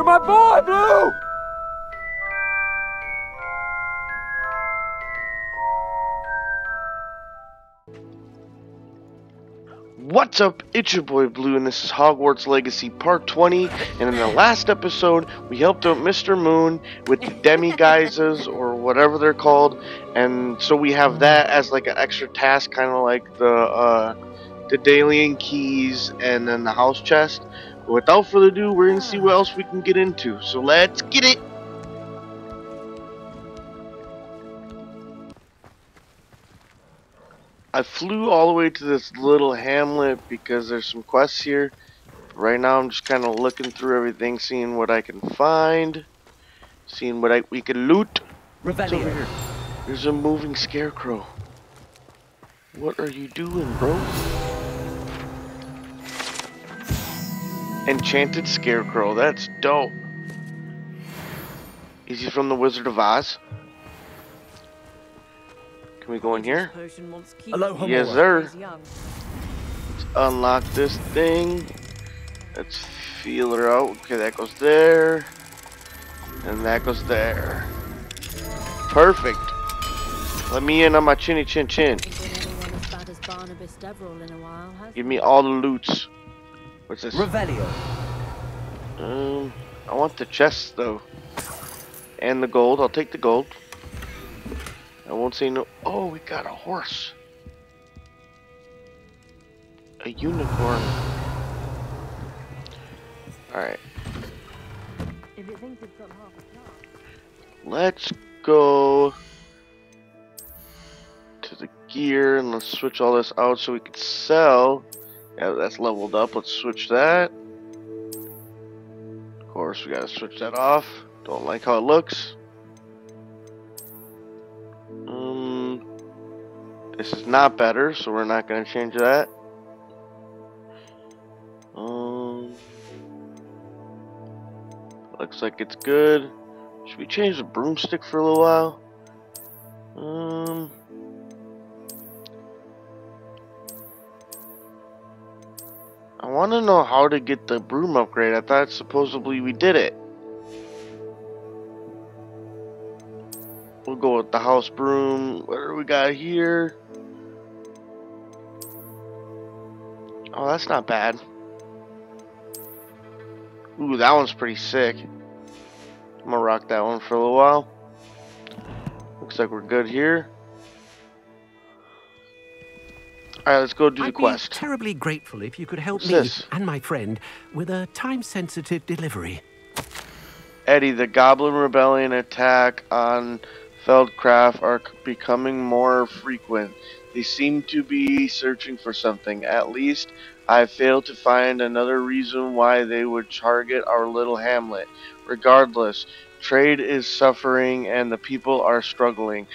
You're my boy, Blue! What's up? It's your boy Blue, and this is Hogwarts Legacy Part 20. And in the last episode, we helped out Mr. Moon with the Demiguises, or whatever they're called. And so we have that as like an extra task, kind of like the uh, the Daedalian keys and then the house chest. Without further ado, we're gonna see hmm. what else we can get into. So let's get it. I flew all the way to this little hamlet because there's some quests here. Right now I'm just kind of looking through everything, seeing what I can find, seeing what I we can loot. What's over here? There's a moving scarecrow. What are you doing, bro? Enchanted scarecrow. That's dope. Is he from the Wizard of Oz? Can we go in here? Aloha Yes, Moa. sir. unlock this thing. Let's feel her out. Okay, that goes there. And that goes there. Perfect. Let me in on my chinny chin chin. Ain't been anyone as bad as Barnabas Deverell in a while, has Give me all the loots. What's this? Revelio. Um, I want the chests though. And the gold. I'll take the gold. I won't say no. Oh, we got a horse. A unicorn. Alright. If it thinks it's got half a chance. Let's go to the gear and let's switch all this out so we can sell. Yeah, that's leveled up. Let's switch that. Of course, we gotta switch that off. Don't like how it looks. Um, this is not better, so we're not gonna change that. Um, looks like it's good. Should we change the broomstick for a little while? Um. Want to know how to get the broom upgrade. I thought supposedly we did it. We'll go with the house broom. What do we got here? Oh, that's not bad. Ooh, that one's pretty sick. I'm gonna rock that one for a little while. Looks like we're good here. Alright, let's go do the quest. I'd be terribly grateful if you could help What's me this? and my friend with a time-sensitive delivery. Eddie, the Goblin Rebellion attack on Feldcroft are becoming more frequent. They seem to be searching for something. At least, I failed to find another reason why they would target our little hamlet. Regardless, trade is suffering and the people are struggling.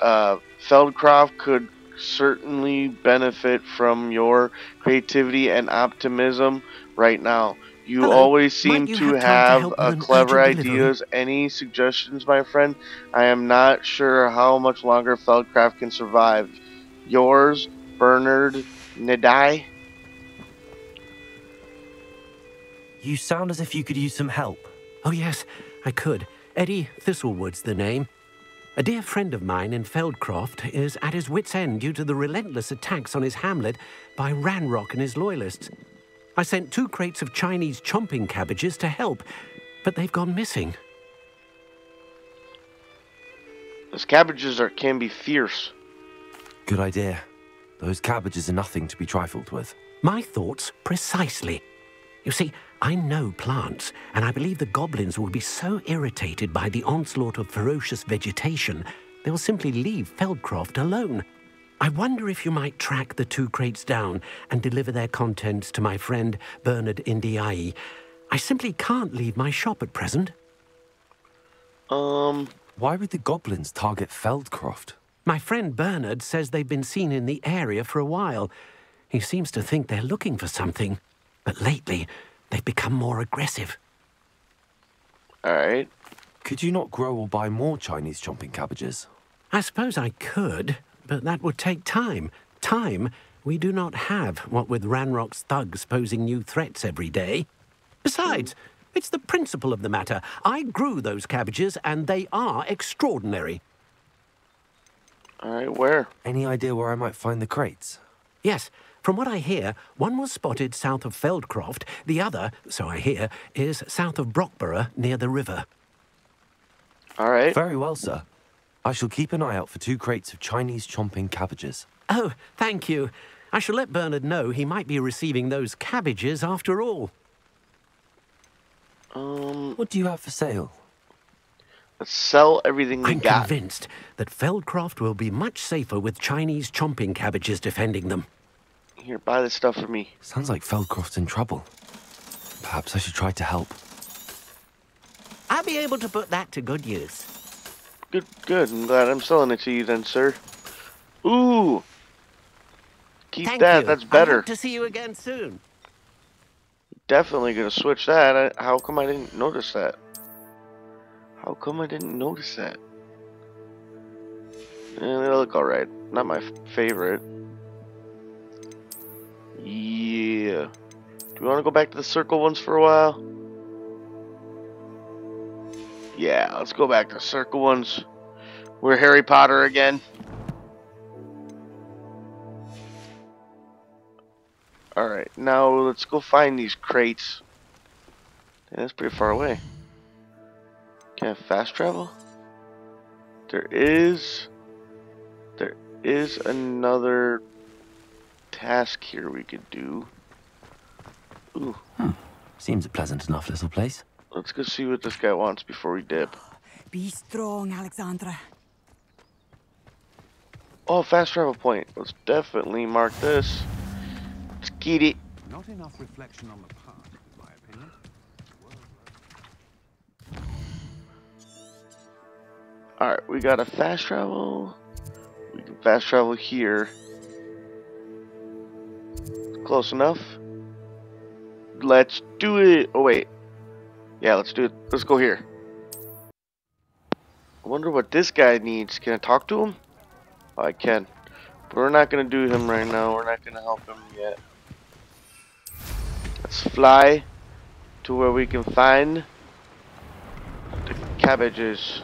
Uh, Feldcroft could certainly benefit from your creativity and optimism right now. You Hello. always seem you to have time to have uh, clever urgent delivery? ideas. Any suggestions, my friend? I am not sure how much longer Feldcroft can survive. Yours, Bernard Nadai. You sound as if you could use some help. Oh, yes, I could. Eddie Thistlewood's the name. A dear friend of mine in Feldcroft is at his wits' end due to the relentless attacks on his hamlet by Ranrock and his loyalists. I sent two crates of Chinese chomping cabbages to help, but they've gone missing. Those cabbages are can be fierce. Good idea. Those cabbages are nothing to be trifled with. My thoughts precisely. You see, I know plants, and I believe the goblins will be so irritated by the onslaught of ferocious vegetation, they'll simply leave Feldcroft alone. I wonder if you might track the two crates down and deliver their contents to my friend Bernard Indiai. I simply can't leave my shop at present. Um, Why would the goblins target Feldcroft? My friend Bernard says they've been seen in the area for a while. He seems to think they're looking for something, but lately they've become more aggressive. alright. Could you not grow or buy more Chinese chomping cabbages? I suppose I could, but that would take time. Time we do not have, what with Ranrock's thugs posing new threats every day. Besides, It's the principle of the matter. I grew those cabbages, and they are extraordinary. Alright, where? Any idea where I might find the crates? Yes, from what I hear, one was spotted south of Feldcroft, the other, so I hear, is south of Brockborough near the river. Alright. Very well, sir. I shall keep an eye out for two crates of Chinese chomping cabbages. Oh, thank you. I shall let Bernard know he might be receiving those cabbages after all. Um, What do you have for sale? let's sell everything we I'm got. convinced that Feldcroft will be much safer with Chinese chomping cabbages defending them. Here, buy this stuff for me. Sounds like Feldcroft's in trouble. Perhaps I should try to help. I'll be able to put that to good use. Good, good. I'm glad I'm selling it to you then, sir. Ooh! Keep Thank that, you. that's I better. hope to see you again soon. Definitely gonna switch that. I, how come I didn't notice that? How come I didn't notice that? Eh, they look alright. Not my f- favorite. Yeah. Do we want to go back to the circle ones for a while? Yeah, let's go back to the circle ones. We're Harry Potter again. Alright, now let's go find these crates. Yeah, that's pretty far away. Can I fast travel? There is... There is another task here we could do. Ooh, hmm. Seems a pleasant enough little place. let's go see what this guy wants before we dip. Be strong, Alexandra. Oh, fast travel point. Let's definitely mark this. Let's get it. Not enough reflection on the past, in my opinion. Alright, we got a fast travel. We can fast travel here. Close enough. Let's do it. Oh, wait. Yeah, let's do it. Let's go here. I wonder what this guy needs. Can I talk to him? Oh, I can. But we're not going to do him right now. We're not going to help him yet. Let's fly to where we can find the cabbages.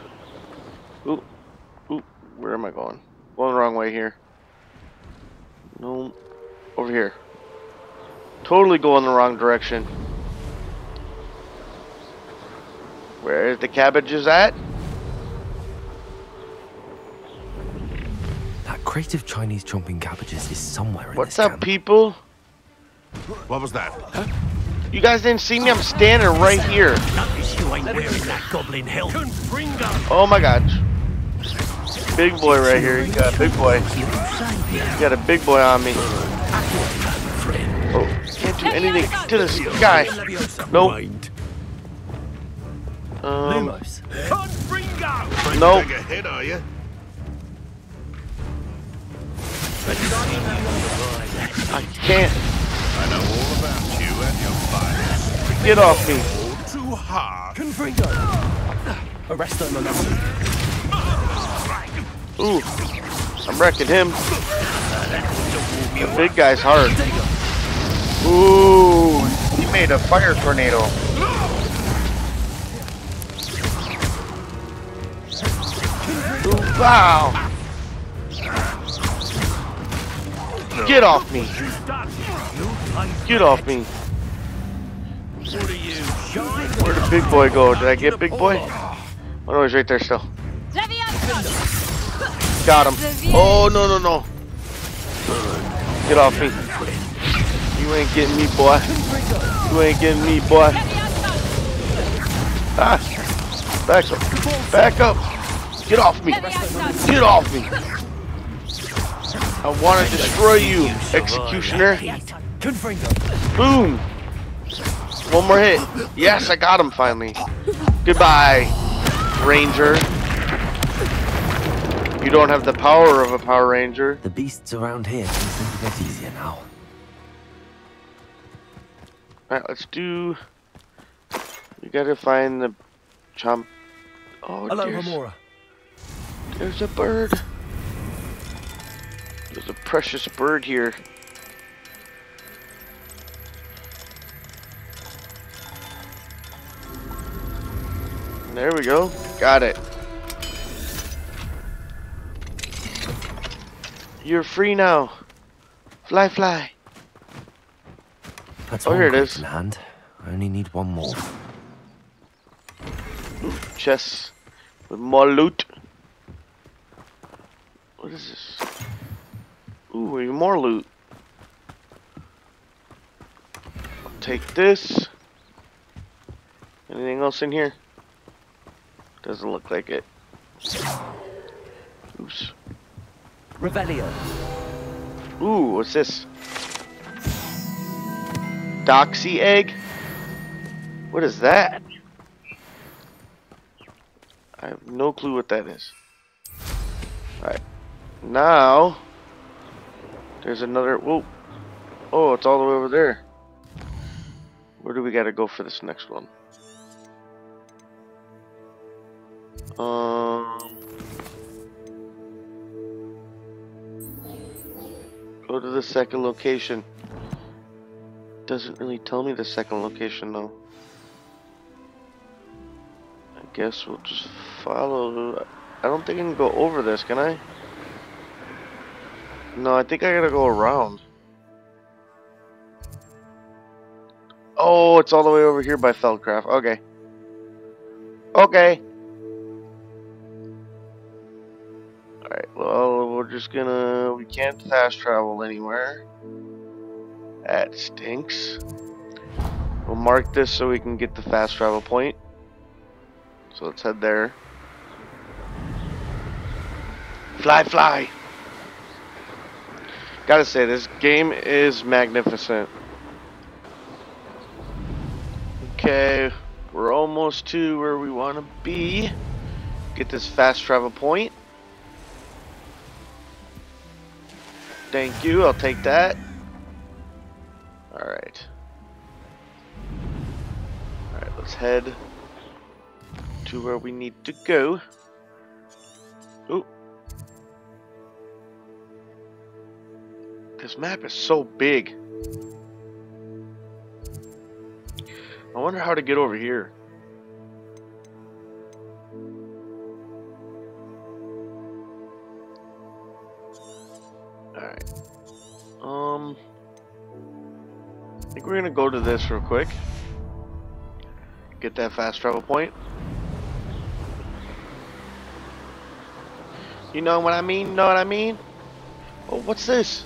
Ooh, ooh, where am I going? Going the wrong way here. No, over here. Totally going the wrong direction. Where is the cabbages at? That crate of Chinese chomping cabbages is somewhere in What's this up, camp. people? What was that? You guys didn't see me? I'm standing right here. Notice you ain't wearing that goblin helm. Oh my god. Big boy right here. You got a big boy. You got a big boy on me. Can't do anything to this guy. Nope. Mind. Um, Nope. ahead, are you? I can't I know all about you and your fight. get off me. Too hard. Confringo! Arrest them, Ooh, I'm wrecking him. The big guy's hard. Ooh, he made a fire tornado. Ooh, wow. Get off me. Get off me. Where'd the big boy go? Did I get big boy? Oh no, he's right there still. Got him. Oh, no, no, no. Get off me. You ain't getting me, boy. You ain't getting me, boy. Ah. Back up. Back up. Get off me. Get off me. I want to destroy you, executioner. Boom. One more hit. Yes, I got him finally. Goodbye, ranger. You don't have the power of a Power Ranger. The beasts around here seem to get easier now. Alright, let's do. We gotta find the chomp. Oh, Hello, there's, there's a bird. There's a precious bird here. There we go. Got it. You're free now. Fly, fly. That's Oh, one here it crate in hand. I only need one more. Chess with more loot. What is this? Ooh, even more loot. I'll take this. Anything else in here? Doesn't look like it. Oops. Revelio. Ooh, what's this? Doxy egg? What is that? I have no clue what that is. Alright. Now, there's another. Whoa. Oh, it's all the way over there. Where do we gotta go for this next one? Um. Go to the second location. Doesn't really tell me the second location though. I guess we'll just follow. I don't think I can go over this, can I? No, I think I gotta go around. Oh, it's all the way over here by Feldcroft. Okay. Okay. Alright, well, we're just gonna. We can't fast travel anywhere. That stinks. We'll mark this so we can get the fast travel point. So let's head there. Fly, fly! Gotta say, this game is magnificent. Okay, we're almost to where we want to be. Get this fast travel point. Thank you, I'll take that. Alright. Alright, let's head to where we need to go. Ooh. This map is so big. I wonder how to get over here. We're gonna go to this real quick. Get that fast travel point. You know what I mean? Know what I mean? Oh, what's this?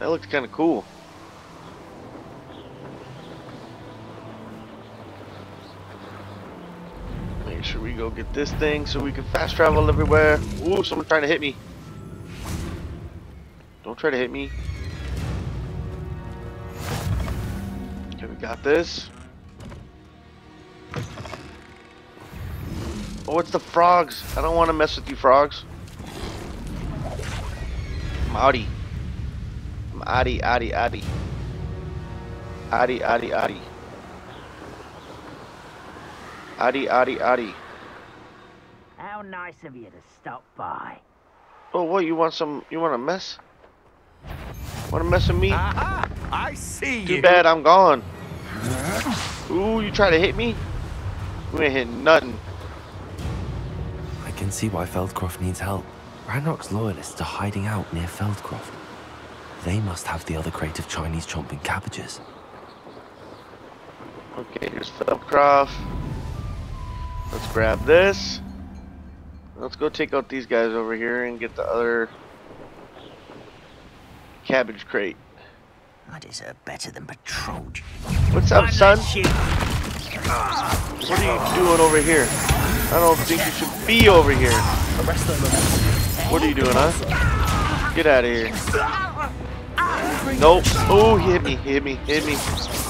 That looks kind of cool. Make sure we go get this thing so we can fast travel everywhere. Ooh, someone trying to hit me. Don't try to hit me. Got this. Oh, it's the frogs. I don't want to mess with you, frogs. I'm outie. I'm outie, outie, outie. Outie, outie, outie. Outie, outie, outie. How nice of you to stop by. Oh, what? You want some? You want to mess? Want to mess with me? Aha! I see Too bad I'm gone. Ooh, you try to hit me? We ain't hitting nothing. I can see why Feldcroft needs help. Ranrock's loyalists are hiding out near Feldcroft. They must have the other crate of Chinese chomping cabbages. Okay, here's Feldcroft. Let's grab this. Let's go take out these guys over here and get the other cabbage crate. I deserve uh, better than patrol. What's up, son? What are you doing over here? I don't think you should be over here. What are you doing, huh? Get out of here. Nope. Oh, he hit me. He hit me. He hit me.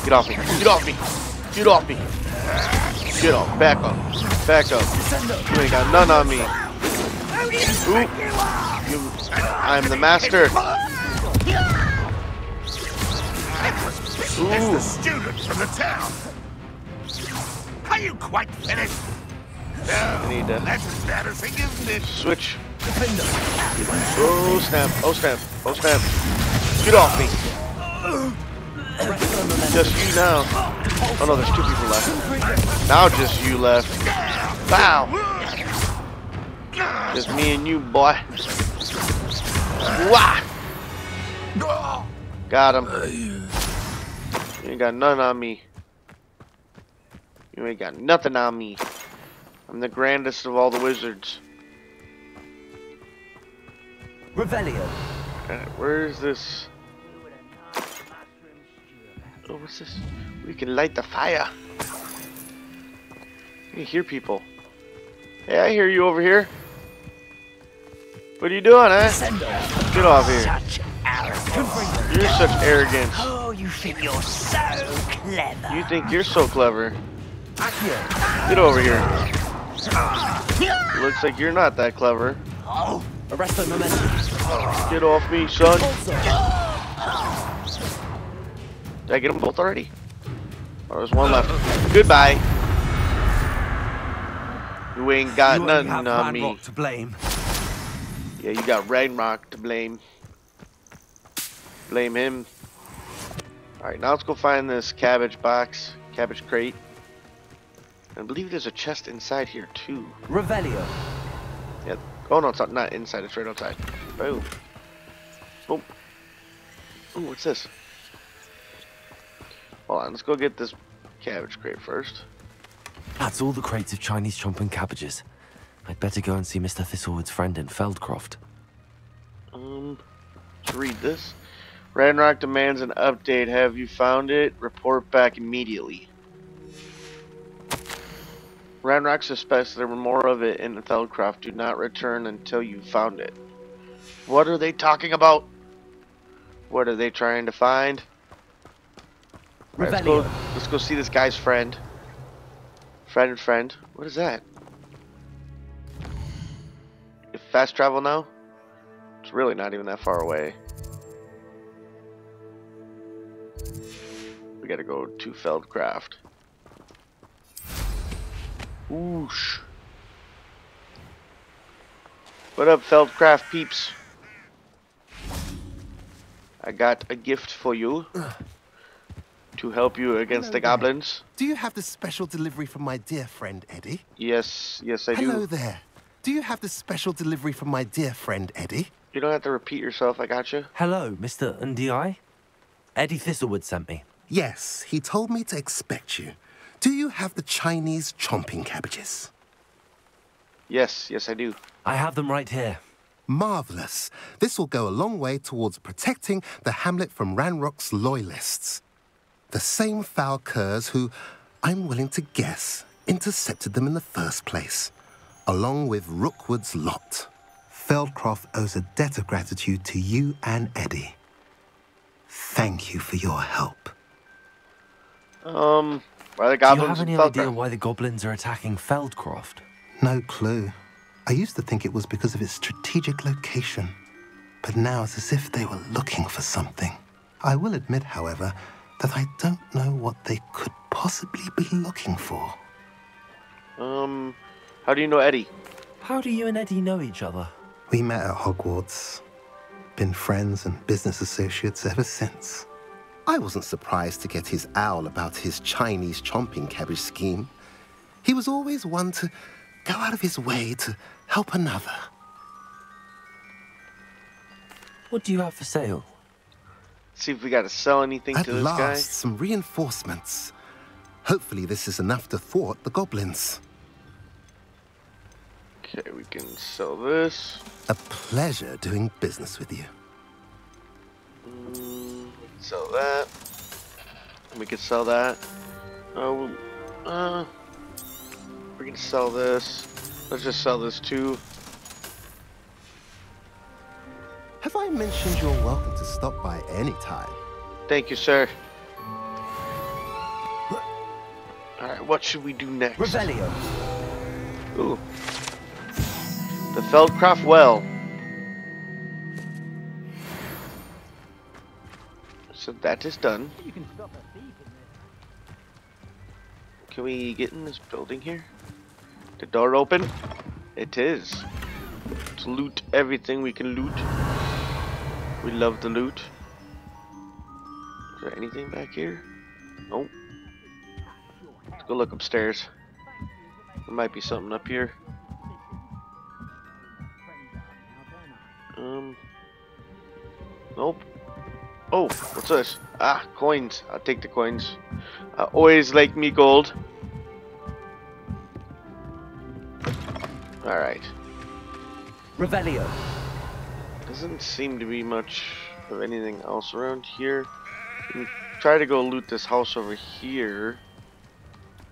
Get off me. Get off me. Get off me. Get off. Back up. Back up. You ain't got none on me. Ooh. You, I'm the master. It's Ooh. the student from the town. Are you quite finished? I No, need to that's embarrassing, isn't it? switch. Oh snap. Oh snap. Oh snap. Get off me. Just you now. Oh no, there's two people left. Now just you left. Bow. Just me and you, boy. Wah! Got him. You ain't got none on me. You ain't got nothing on me. I'm the grandest of all the wizards. Revelio. Alright, where is this? Oh, what's this? We can light the fire. You hear people. Hey, I hear you over here. What are you doing, eh? Get off here. Such. You're such arrogance. Oh, you think you're so clever. You think you're so clever. Get over here. Ah. Looks like you're not that clever. Arrest Arresto momentum. Get off me, son. Did I get them both already? Oh, there's one left. Goodbye. You ain't got you only nothing have on me. Ranrock to blame. Yeah, you got Ragnarok to blame. Blame him. Alright, now let's go find this cabbage box, cabbage crate. I believe there's a chest inside here too. Revelio. Yeah. Oh no, it's not, not inside, it's right outside. Boom. Boom. Ooh, what's this? Hold on, let's go get this cabbage crate first. That's all the crates of Chinese chomping cabbages. I'd better go and see Mr. Thistlewood's friend in Feldcroft. Um, let's read this. Ranrock demands an update. Have you found it? Report back immediately. Ranrock suspects there were more of it in the Feldcroft. Do not return until you found it. What are they talking about? What are they trying to find? Alright, let's, go, let's go see this guy's friend. Friend, friend. What is that? Fast travel now? It's really not even that far away. We gotta go to Feldcroft. Whoosh. What up, Feldcroft peeps? I got a gift for you to help you against Hello the there. goblins. Do you have the special delivery from my dear friend Eddie? Yes, yes, I Hello do. Hello there. Do you have the special delivery from my dear friend Eddie? You don't have to repeat yourself. I got you. Hello, Mr. Ndi. Eddie Thistlewood sent me. Yes, he told me to expect you. Do you have the Chinese chomping cabbages? Yes, yes, I do. I have them right here. Marvelous. This will go a long way towards protecting the hamlet from Ranrock's loyalists. The same foul curs who, I'm willing to guess, intercepted them in the first place, along with Rookwood's lot. Feldcroft owes a debt of gratitude to you and Eddie. Thank you for your help. Um, why the Do you have any idea Feldcroft? why the goblins are attacking Feldcroft? No clue. I used to think it was because of its strategic location, but now it's as if they were looking for something. I will admit, however, that I don't know what they could possibly be looking for. Um, how do you know Eddie? How do you and Eddie know each other? We met at Hogwarts, been friends and business associates ever since. I wasn't surprised to get his owl about his Chinese chomping cabbage scheme. He was always one to go out of his way to help another. What do you have for sale? See if we gotta sell anything At to this last, guy. some reinforcements. Hopefully, this is enough to thwart the goblins. Okay, we can sell this. A pleasure doing business with you. Sell that. We could sell that. Oh, uh, we can sell this. Let's just sell this too. Have I mentioned you're welcome to stop by any time? Thank you, sir. Alright, what should we do next? Revelio. Ooh. The Feldcroft Well. So that is done. You can stop a thief in this. Can we get in this building here? The door open? It is. Let's loot everything we can loot. We love the loot. Is there anything back here? Nope. Let's go look upstairs. There might be something up here. Um. Nope. Oh, what's this? Ah, coins. I'll take the coins. I always like me gold. Alright. Revelio. Doesn't seem to be much of anything else around here. Try to go loot this house over here.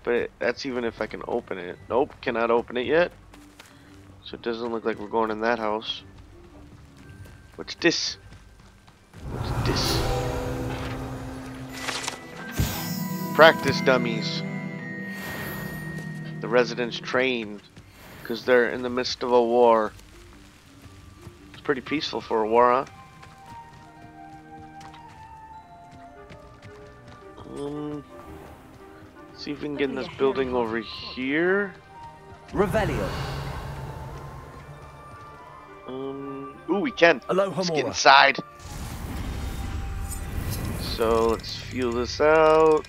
But that's even if I can open it. Nope, cannot open it yet. So it doesn't look like we're going in that house. What's this? This? Practice dummies. The residents trained because they're in the midst of a war. It's pretty peaceful for a war, huh? Um, see if we can get in this building over here. Revelio. Um, ooh, we can. Aloha Let's get inside. So let's feel this out.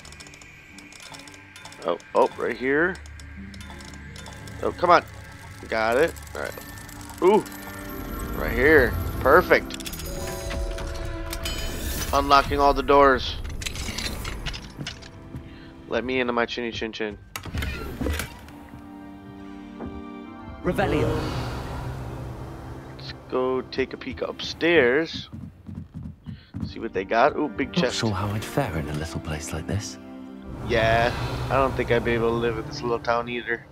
Oh, oh, right here. Oh, come on. Got it. All right. Ooh, right here. Perfect. Unlocking all the doors. Let me into my chinny chin chin. Revelio. Let's go take a peek upstairs. See what they got. Ooh, big Not chest. sure how I'd fare in a little place like this. Yeah, I don't think I'd be able to live in this little town either.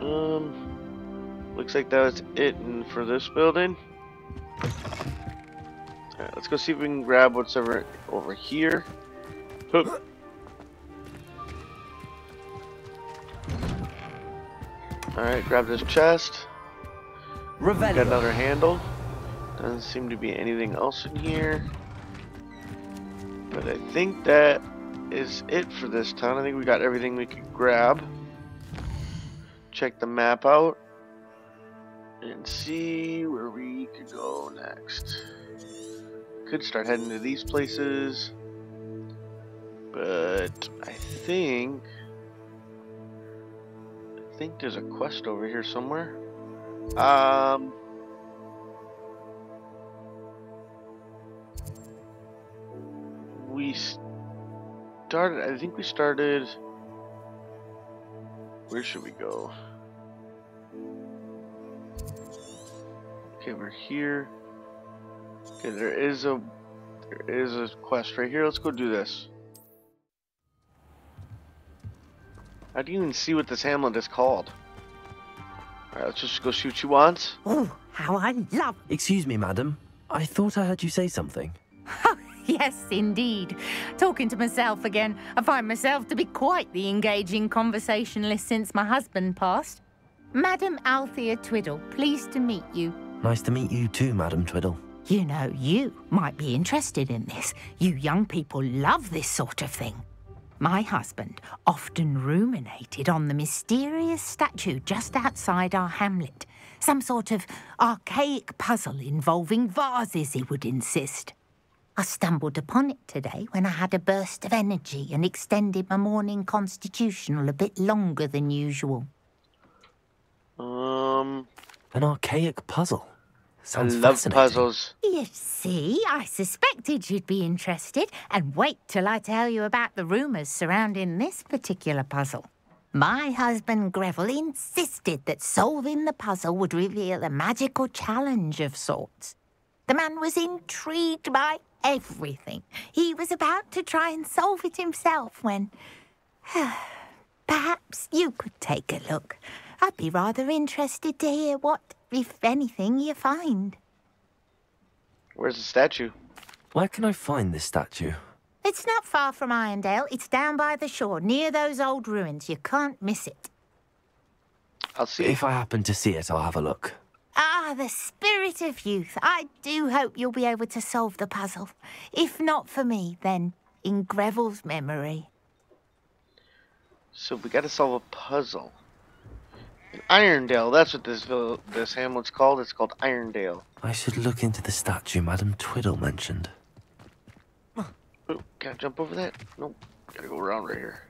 Um, looks like that was it for this building. Alright, let's go see if we can grab what's over, over here. Hook. Alright, grab this chest. Got another handle. Doesn't seem to be anything else in here. But I think that is it for this town. I think we got everything we could grab. Check the map out. And see where we could go next. Could start heading to these places. But I think... I think there's a quest over here somewhere. Um... we started I think we started where should we go? Okay we're here. Okay there is a there is a quest right here. Let's go do this. I didn't even see what this hamlet is called alright let's just go see what she wants Oh, how I love. Excuse me, madam. I thought I heard you say something. Oh, yes, indeed. Talking to myself again. I find myself to be quite the engaging conversationalist since my husband passed. Madam Althea Twiddle, pleased to meet you. Nice to meet you too, Madam Twiddle. You know, you might be interested in this. You young people love this sort of thing. My husband often ruminated on the mysterious statue just outside our hamlet. Some sort of archaic puzzle involving vases, he would insist. I stumbled upon it today when I had a burst of energy and extended my morning constitutional a bit longer than usual. um An archaic puzzle. Sounds I love fascinating. puzzles You see, I suspected you'd be interested, and wait till I tell you about the rumours surrounding this particular puzzle. My husband Greville insisted that solving the puzzle would reveal a magical challenge of sorts. The man was intrigued by everything. He was about to try and solve it himself when. Perhaps you could take a look. I'd be rather interested to hear what, if anything, you find. where's the statue Where can I find this statue? It's not far from Irondale. It's down by the shore, near those old ruins. You can't miss it. I'll see If I happen to see it, I'll have a look. Ah, the spirit of youth. I do hope you'll be able to solve the puzzle. If not for me, then in Greville's memory. So we got to solve a puzzle. And Irondale. That's what this vil- this hamlet's called. It's called Irondale. I should look into the statue Madame Twiddle mentioned. Ooh, can I jump over that? Nope. Gotta go around right here.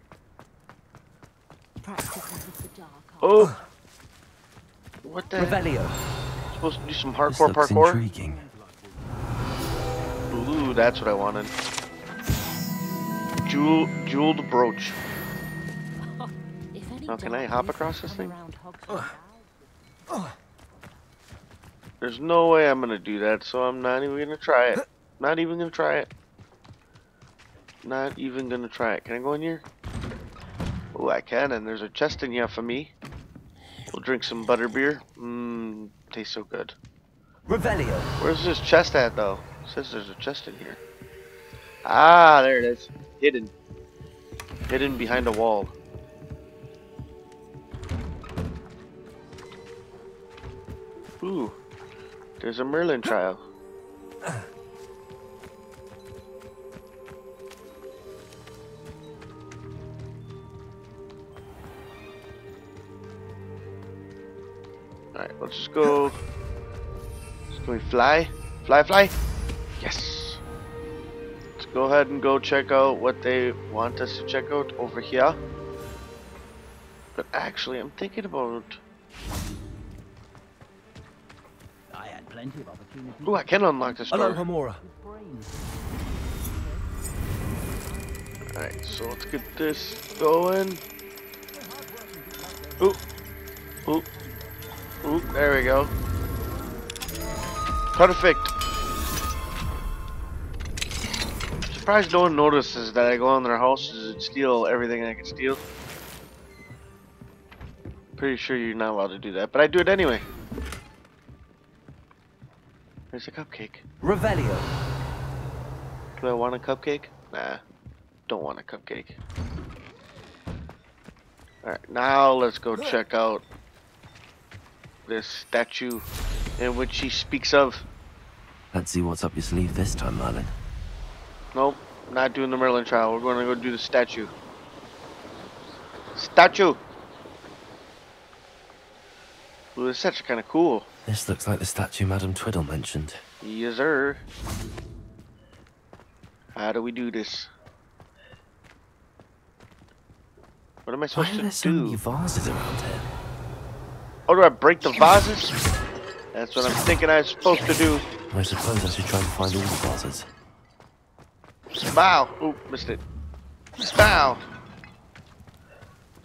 Practice with the dark art. Oh! What the? Revelio. Supposed to do some This hardcore looks parkour? intriguing. Ooh, that's what I wanted. Jewel, jeweled brooch. Now, can I hop across this thing? around Hogsmeade House, There's no way I'm gonna do that, so I'm not even gonna try it. Not even gonna try it. Not even gonna try it. Can I go in here? Oh, I can, and there's a chest in here for me. We'll drink some butterbeer. Mmm, tastes so good. Revelio. Where's this chest at, though? It says there's a chest in here. Ah, there it is. Hidden. Hidden behind a wall. Ooh, there's a Merlin trial. Alright, let's just go. Can we fly? Fly, fly? Yes. Let's go ahead and go check out what they want us to check out over here. But actually, I'm thinking about. Plenty of opportunity. Ooh, I can unlock this door. Alohomora. Alright, so let's get this going. Ooh. Ooh. Ooh, there we go. Perfect. Surprised no one notices that I go in their houses and steal everything I can steal. Pretty sure you're not allowed to do that, but I do it anyway. There's a cupcake. Revelio. Do I want a cupcake? Nah, don't want a cupcake. Alright, now let's go check out this statue in which he speaks of. Let's see what's up your sleeve this time, Merlin. Nope, not doing the Merlin trial. We're gonna go do the statue. Statue! Ooh, this statue kinda cool. This looks like the statue Madame Twiddle mentioned. Yes, sir. How do we do this? What am I supposed Why are to there so do? many vases around here? Oh, do I break the vases? That's what I'm thinking I'm supposed to do. I suppose I should try and find all the vases. Bow! Ooh, missed it. Bow!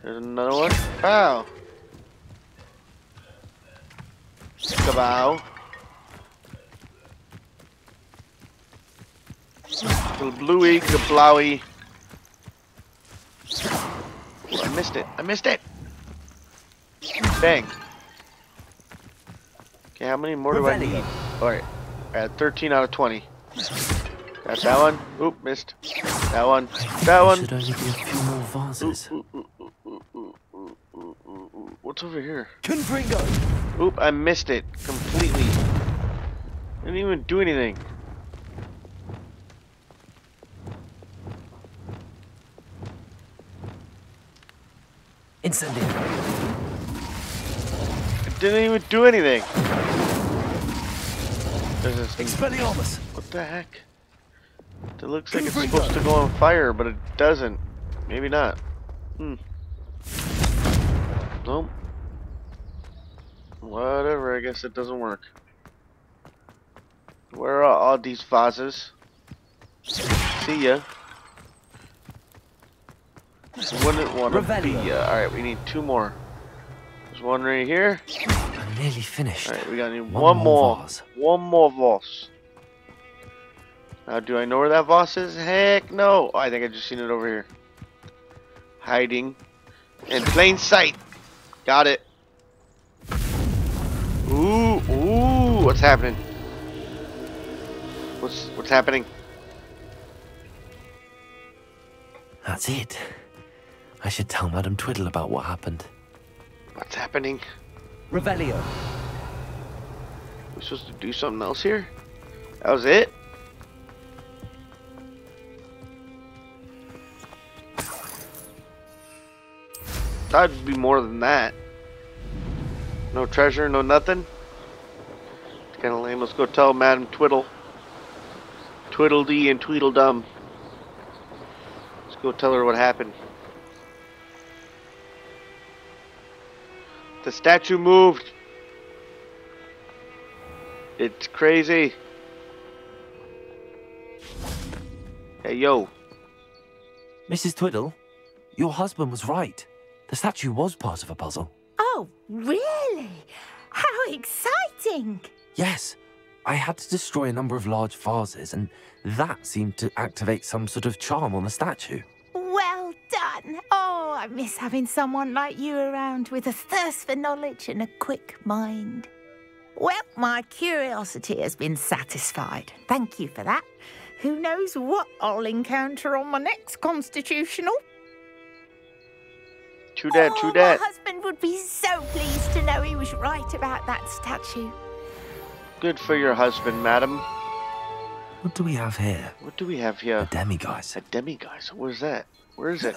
There's another one. Bow! Kabow. The bluey, the blowy. I missed it. I missed it! Bang. Okay, how many more do I need? Alright. At 13 out of 20. Got that one. Oop, missed. That one. That one. should only be a few more vases. What's over here? Confringo. Oop, I missed it completely. I Didn't even do anything. Incendiary. It didn't even do anything. There's this. Expelliarmus. What the heck? It looks like it's supposed to go on fire, but it doesn't. Maybe not. Hmm. Nope. Whatever, I guess it doesn't work. Where are all these vases? See ya. Wouldn't want to be uh, ya. Alright, we need two more. There's one right here. I'm nearly finished. Alright, we gotta need One one, more vase. One more vase. Now, do I know where that vase is? Heck no. Oh, I think I just seen it over here. Hiding in plain sight. Got it. What's happening? What's what's happening? That's it. I should tell Madame Twiddle about what happened. What's happening? Revelio. We're supposed to do something else here? That was it? Thought it'd be more than that. No treasure, no nothing? It's kinda lame. Let's go tell Madam Twiddle. Twiddledee and Tweedledum. Let's go tell her what happened. The statue moved. It's crazy. Hey, yo. Mrs. Twiddle, your husband was right. The statue was part of a puzzle. Oh, really? How exciting! Yes, I had to destroy a number of large vases, and that seemed to activate some sort of charm on the statue. Well done. Oh, I miss having someone like you around with a thirst for knowledge and a quick mind. Well, my curiosity has been satisfied. Thank you for that. Who knows what I'll encounter on my next constitutional? True dat, oh, true dat. My husband would be so pleased to know he was right about that statue. Good for your husband, madam. What do we have here? What do we have here? A demiguise. A demiguise. Where's that? Where is it?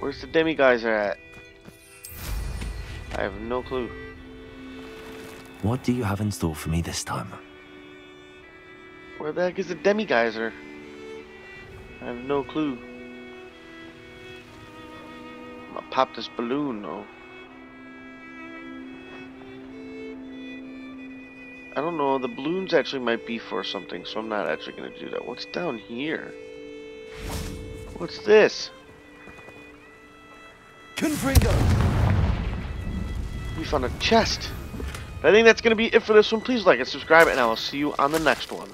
Where's the demigeyser at? I have no clue. What do you have in store for me this time? Where the heck is the demigeyser? I have no clue. I'm gonna pop this balloon though. I don't know, the balloons actually might be for something, so I'm not actually gonna do that. What's down here? What's this? Confringo! We found a chest. I think that's gonna be it for this one. Please like and subscribe, and I will see you on the next one.